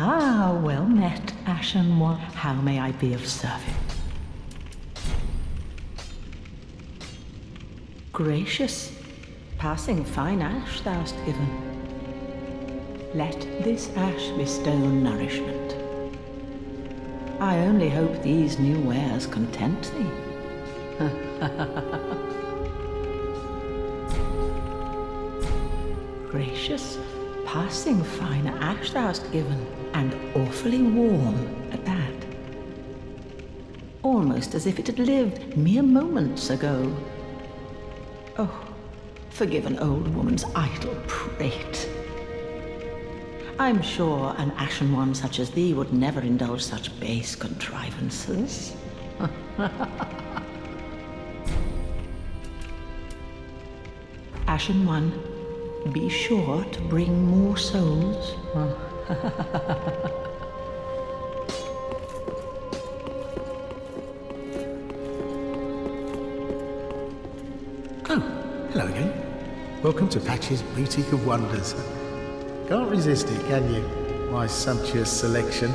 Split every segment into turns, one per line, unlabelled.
Ah, Ashen One, how may I be of service? Gracious, passing fine ash thou'st given. Let this ash bestow nourishment. I only hope these new wares content thee. Gracious, passing fine ash thou'st given, and awfully warm at that. Almost as if it had lived mere moments ago. Oh, forgive an old woman's idle prate. I'm sure an ashen one such as thee would never indulge such base contrivances. ashen one, be sure to bring more souls.
Oh, hello again. Welcome to Patch's Boutique of Wonders. Can't resist it, can you? My sumptuous selection.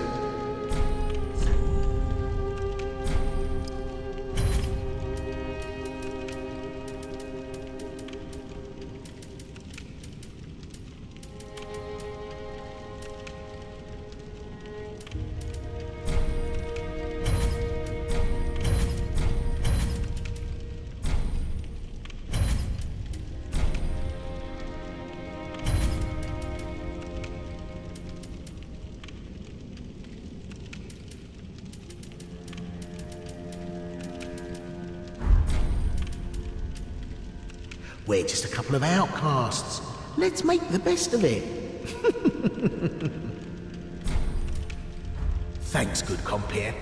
We're just a couple of outcasts. Let's make the best of it. Thanks, good compere.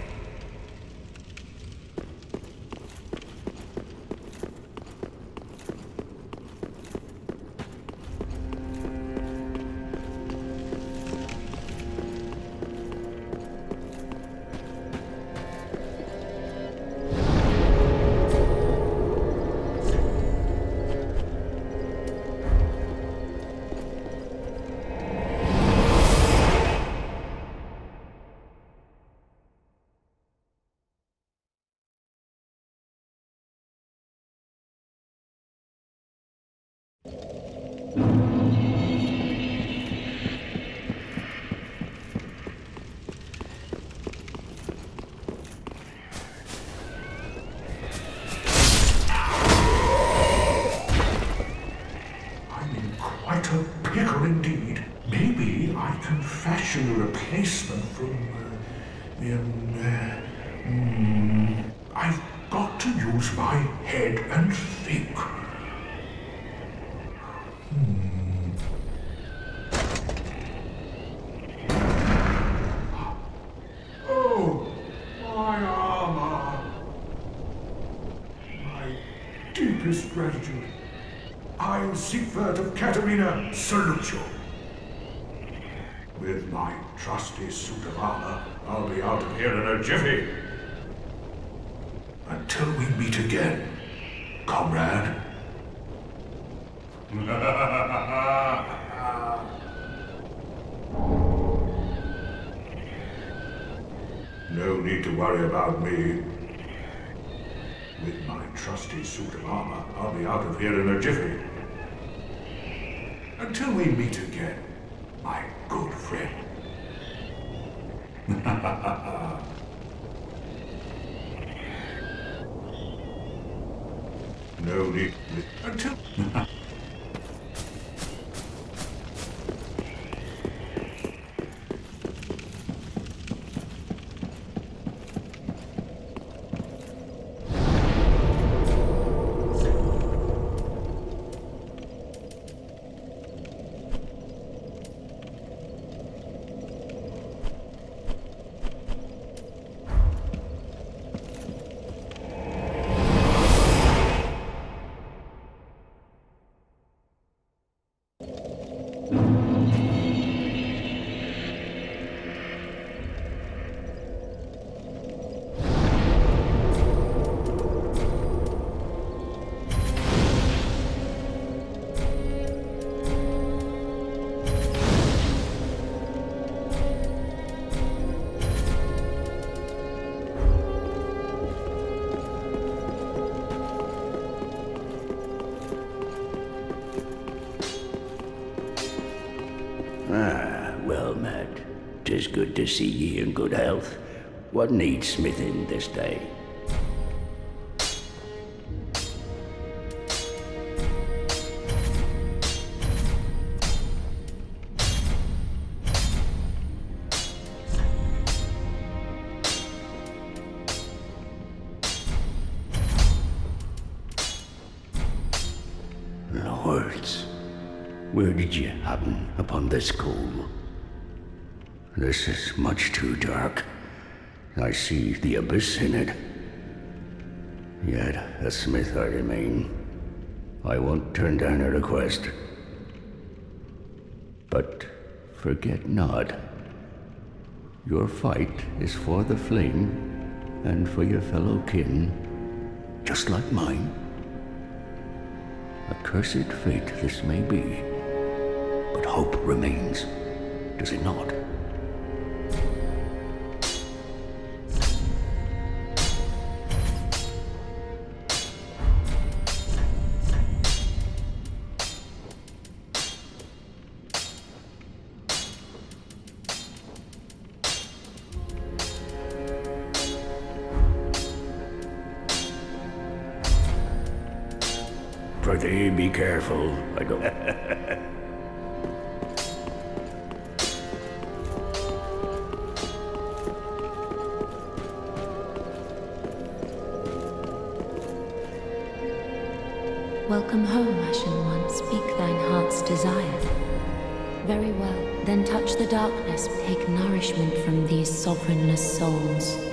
I've got to use my head and think. Hmm. Oh, my armor. My deepest gratitude. I, Siegward of Catarina, salute you. With my trusty suit of armor, I'll be out of here in a jiffy. Until we meet again, comrade. no need to worry about me. Trusty suit of armor, I'll be out of here in a jiffy. Until we meet again, my good friend. no need. Until.
good to see ye in good health. What needs smithing this day? Lords, where did you happen upon this coal? This is much too dark. I see the abyss in it. Yet a smith I remain. I won't turn down a request. But forget not, your fight is for the flame and for your fellow kin, just like mine. A cursed fate this may be, but hope remains, does it not? Prithee, eh, be careful. I go.
Welcome home, Ashen One. Speak thine heart's desire. Very well. Then touch the darkness. Take nourishment from these sovereignless souls.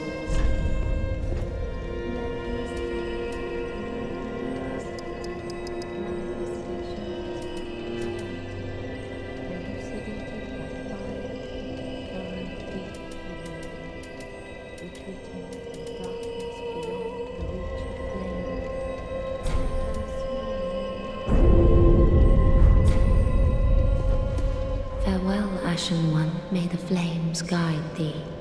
One. May the flames guide thee.